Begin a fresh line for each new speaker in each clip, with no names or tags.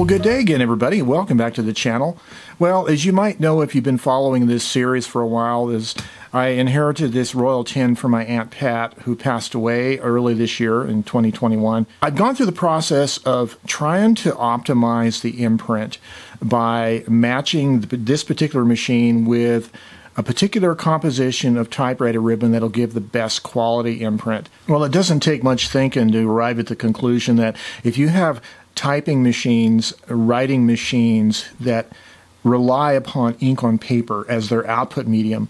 Well, good day again, everybody. Welcome back to the channel. Well, as you might know if you've been following this series for a while, is I inherited this Royal 10 from my Aunt Pat, who passed away early this year in 2021. I've gone through the process of trying to optimize the imprint by matching this particular machine with a particular composition of typewriter ribbon that'll give the best quality imprint. Well, it doesn't take much thinking to arrive at the conclusion that if you have typing machines, writing machines that rely upon ink on paper as their output medium,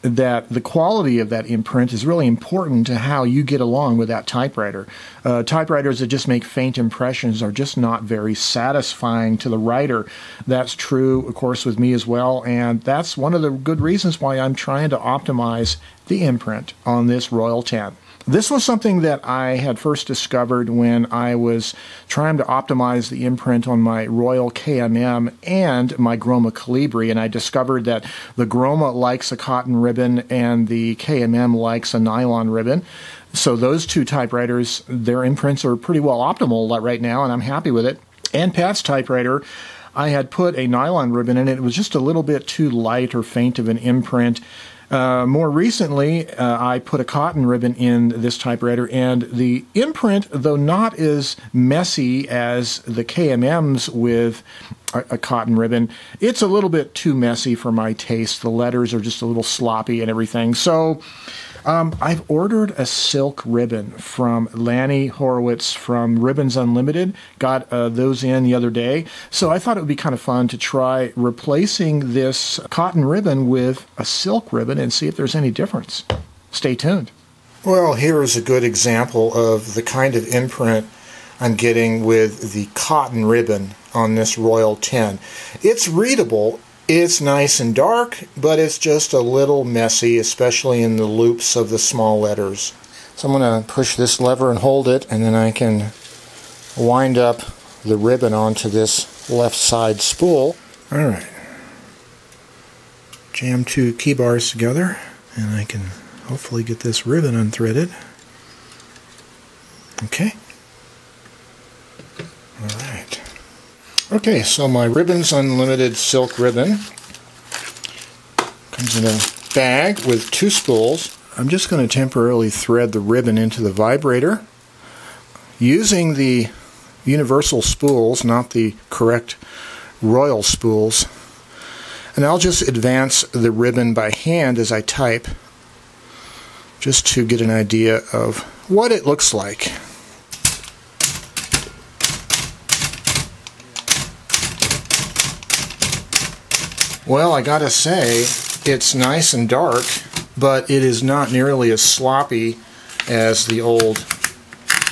that the quality of that imprint is really important to how you get along with that typewriter. Uh, typewriters that just make faint impressions are just not very satisfying to the writer. That's true, of course, with me as well, and that's one of the good reasons why I'm trying to optimize the imprint on this Royal 10. This was something that I had first discovered when I was trying to optimize the imprint on my Royal KMM and my Groma Kolibri, and I discovered that the Groma likes a cotton ribbon and the KMM likes a nylon ribbon. So those two typewriters, their imprints are pretty well optimal right now, and I'm happy with it. And Pat's typewriter, I had put a nylon ribbon in it. It was just a little bit too light or faint of an imprint. Uh, more recently, uh, I put a cotton ribbon in this typewriter, and the imprint, though not as messy as the KMMs with a, a, cotton ribbon, it's a little bit too messy for my taste. The letters are just a little sloppy and everything. So um, I've ordered a silk ribbon from Lanny Horowitz from Ribbons Unlimited. Got uh, those in the other day. So I thought it would be kind of fun to try replacing this cotton ribbon with a silk ribbon and see if there's any difference. Stay tuned. Well, here is a good example of the kind of imprint I'm getting with the cotton ribbon on this Royal 10. It's readable it's nice and dark, but it's just a little messy, especially in the loops of the small letters. So I'm going to push this lever and hold it, and then I can wind up the ribbon onto this left side spool. Alright. Jam two key bars together, and I can hopefully get this ribbon unthreaded. Okay. Okay, so my Ribbons Unlimited Silk Ribbon comes in a bag with two spools. I'm just going to temporarily thread the ribbon into the vibrator using the universal spools, not the correct royal spools. And I'll just advance the ribbon by hand as I type just to get an idea of what it looks like. Well, I gotta say, it's nice and dark, but it is not nearly as sloppy as the old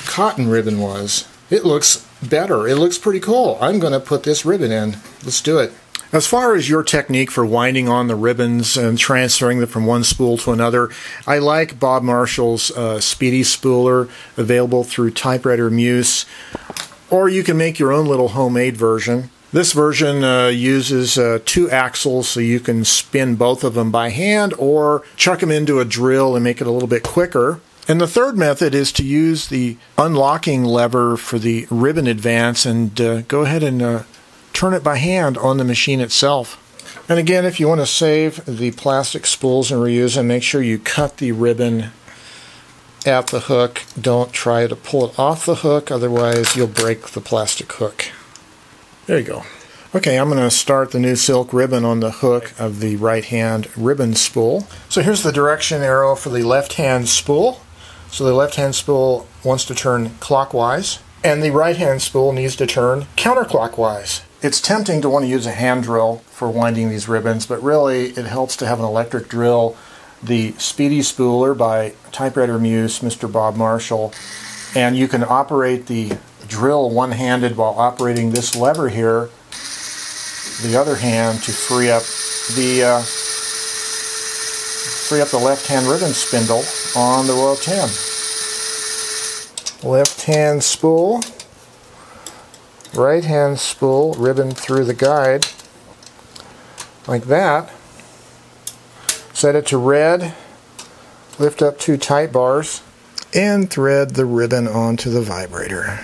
cotton ribbon was. It looks better. It looks pretty cool. I'm going to put this ribbon in. Let's do it. As far as your technique for winding on the ribbons and transferring them from one spool to another, I like Bob Marshall's uh, Speedy Spooler available through Typewriter Muse, or you can make your own little homemade version. This version uh, uses uh, two axles so you can spin both of them by hand or chuck them into a drill and make it a little bit quicker. And the third method is to use the unlocking lever for the ribbon advance and uh, go ahead and uh, turn it by hand on the machine itself. And again, if you want to save the plastic spools and reuse them, make sure you cut the ribbon at the hook. Don't try to pull it off the hook, otherwise you'll break the plastic hook. There you go. Okay, I'm going to start the new silk ribbon on the hook of the right hand ribbon spool. So here's the direction arrow for the left hand spool. So the left hand spool wants to turn clockwise, and the right hand spool needs to turn counterclockwise. It's tempting to want to use a hand drill for winding these ribbons, but really it helps to have an electric drill. The Speedy Spooler by Typewriter Muse, Mr. Bob Marshall, and you can operate the drill one-handed while operating this lever here, the other hand to free up the uh, free up the left-hand ribbon spindle on the Royal 10. Left-hand spool, right-hand spool, ribbon through the guide, like that. Set it to red, lift up two tight bars, and thread the ribbon onto the vibrator.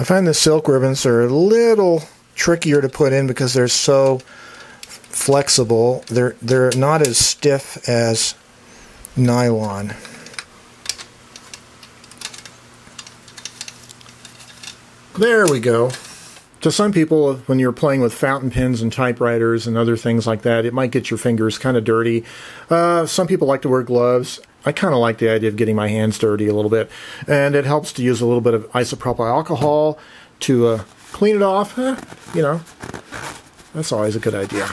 I find the silk ribbons are a little trickier to put in because they're so flexible. They're they're not as stiff as nylon. There we go. To some people, when you're playing with fountain pens and typewriters and other things like that, it might get your fingers kind of dirty. Uh, some people like to wear gloves. I kind of like the idea of getting my hands dirty a little bit. And it helps to use a little bit of isopropyl alcohol to uh, clean it off. Eh, you know, that's always a good idea.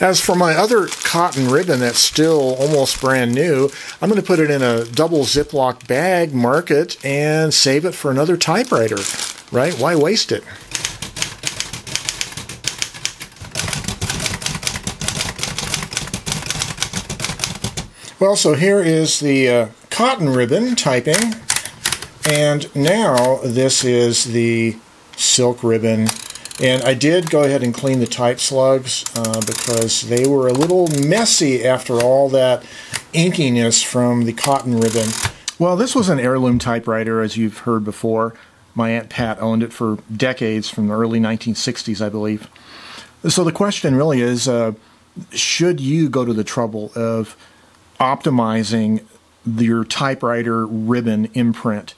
As for my other cotton ribbon that's still almost brand new, I'm going to put it in a double Ziploc bag, mark it, and save it for another typewriter right? Why waste it? Well, so here is the uh, cotton ribbon typing, and now this is the silk ribbon. And I did go ahead and clean the type slugs uh, because they were a little messy after all that inkiness from the cotton ribbon. Well, this was an heirloom typewriter, as you've heard before. My Aunt Pat owned it for decades, from the early 1960s, I believe. So the question really is uh, should you go to the trouble of optimizing your typewriter ribbon imprint?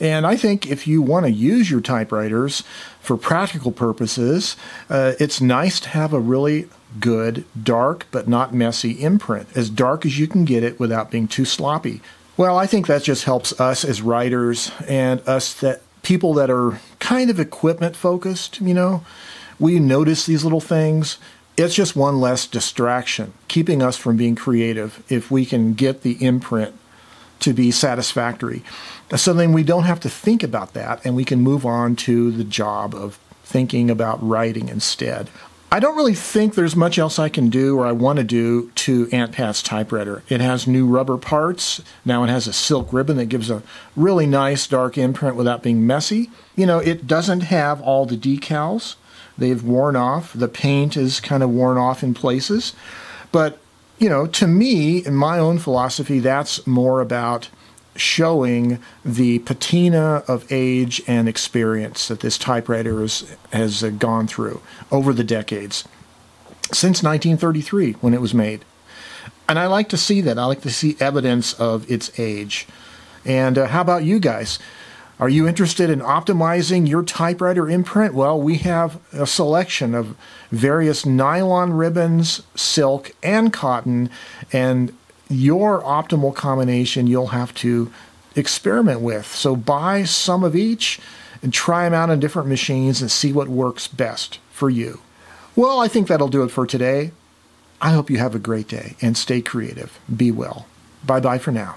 And I think if you want to use your typewriters for practical purposes, uh, it's nice to have a really good, dark, but not messy imprint, as dark as you can get it without being too sloppy. Well, I think that just helps us as writers and us that people that are kind of equipment focused, you know, we notice these little things. It's just one less distraction, keeping us from being creative if we can get the imprint to be satisfactory. So then we don't have to think about that and we can move on to the job of thinking about writing instead. I don't really think there's much else I can do or I want to do to Aunt Pat's typewriter. It has new rubber parts. Now it has a silk ribbon that gives a really nice dark imprint without being messy. You know, it doesn't have all the decals. They've worn off. The paint is kind of worn off in places. But, you know, to me, in my own philosophy, that's more about showing the patina of age and experience that this typewriter has, has uh, gone through over the decades since 1933 when it was made. And I like to see that. I like to see evidence of its age. And uh, how about you guys? Are you interested in optimizing your typewriter imprint? Well, we have a selection of various nylon ribbons, silk, and cotton, and your optimal combination you'll have to experiment with. So buy some of each and try them out on different machines and see what works best for you. Well, I think that'll do it for today. I hope you have a great day and stay creative. Be well. Bye bye for now.